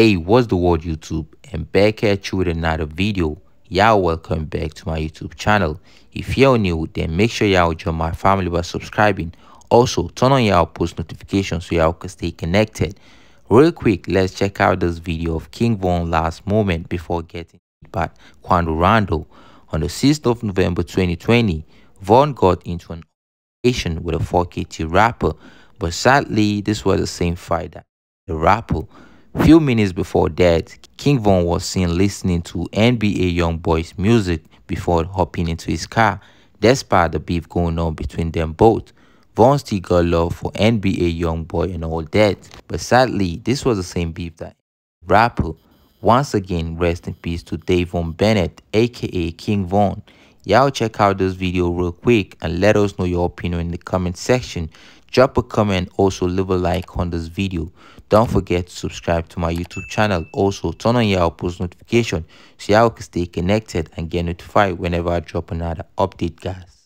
Hey, what's the word YouTube? And back at you with another video. Y'all welcome back to my YouTube channel. If you're new, then make sure y'all join my family by subscribing. Also, turn on y'all post notifications so y'all can stay connected. Real quick, let's check out this video of King Von last moment before getting by Quando Rondo. On the 6th of November 2020, Von got into an altercation with a 4KT rapper, but sadly, this was the same fight that the rapper Few minutes before that, King Von was seen listening to NBA Youngboy's music before hopping into his car. Despite the beef going on between them both, Von still got love for NBA Youngboy and all that. But sadly, this was the same beef that rapper. Once again, rest in peace to Dayvon Bennett, aka King Von. Y'all check out this video real quick and let us know your opinion in the comment section. Drop a comment, also leave a like on this video. Don't forget to subscribe to my YouTube channel. Also, turn on your post notification so y'all can stay connected and get notified whenever I drop another update, guys.